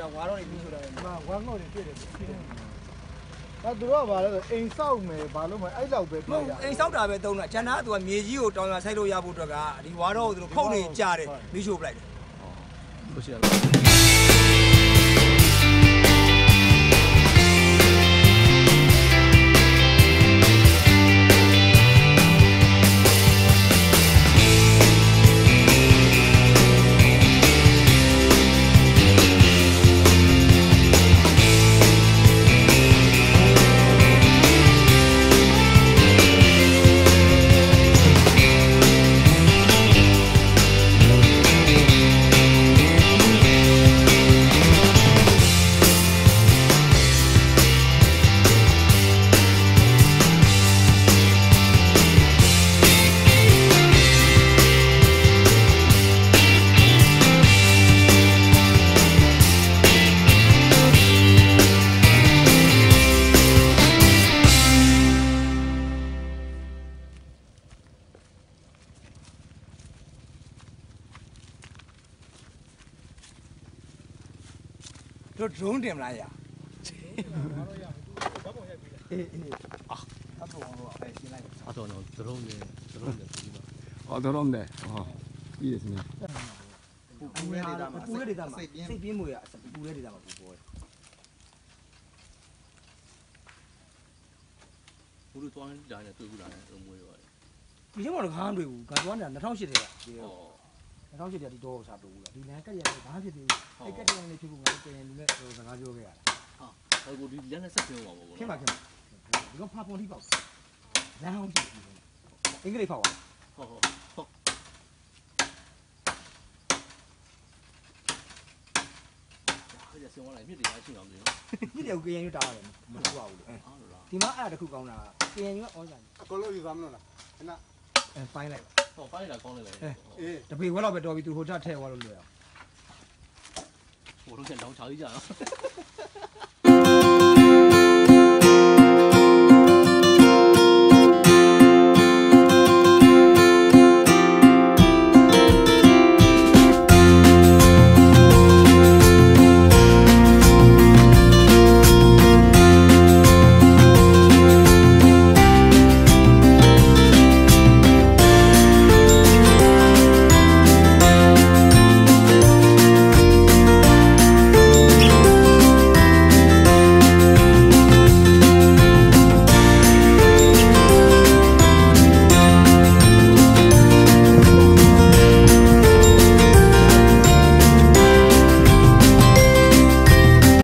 ဒါဆိုတော့ဝါတော့နေပြီးဆိုတာလေဒီမှာဝမ်းငုတ်တွေပြည့်တယ်ပြည့်တယ်ဒါသူတို့ကဘာလဲဆိုအိမ်ဆောက်မယ်ဘာလို့မအဲ့လောက်ပဲမဟုတ်အိမ်ဆောက်တာပဲတုံးတာကျန်တာကသူကမြေကြီးကိုတောင်ရဆိုင်လို့ရဖို့အတွက်ကဒီဝါတော့ကိုသူတို့ဖုတ်နေကြတယ်မိရှို့ပလိုက်တယ် ဟုတ်ရှိရတို့ drone တင်မလားရအေးအေးအာအပေါ်တော့အဲရှင်းလိုက်အတော်တော့ဒရုန်းနဲ့ဒရုန်းနဲ့ပြီးပါ။အော်တော်တော်နဲ့ဟောပြီးတယ်ခင်ဗျာပူတဲ့ဒေတာမှာပူတဲ့ဒေတာမှာစိတ်ပြင်းမှုရပူတဲ့ဒေတာမှာပူပေါ်တယ်ဘုလူသွားလာနေတွေ့ဘူးလားတော့မွေးပါတယ်ဒီချိ န်မှာတော့ခါမတွေ့ဘူးကသွားနေတာ2008တည်းကဒီဟော2008တည်းကဒီတော့စားတူဘူးလားဒီလမ်းကက်ရတယ်ဘာဖြစ်သေးဘူးအဲ့ကက်တယ်လည်းဖြစ်ဖို့ငါတို့ပြန်လူနဲ့စကားပြောခဲ့ရတာအဲ့ကိုဒီလက်နဲ့ဆက်ပြင်းပါဘောခင်ဗျခင်ဗျဒီကဖာပွန်လိပေါ့လမ်းဟောင်းဖြစ်ပြီအင်္ဂလိပ်ဖောက်ပါဟောဟောဟောရစင်ဝင်လာမြစ်တရားရှိအောင်လေဒီတည်းကိုကရင်ရွတားရတယ်မဟုတ်ပါဘူးလေအားလားဒီမှာအဲ့ဒါတစ်ခုကောင်းတာကရင်ရွဩဇာအကောလို့ယူသွားမလို့လားခဏအဲပိုင်းလိုက် ဟောပိုင်းလာကောင်းလေလေအေးတပေဝက်တော့ပဲတော်ပြီသူဟိုထထည့်သွားလို့လွယ်အောင်ဟိုတော့လောင်ချာကြီးကြတော့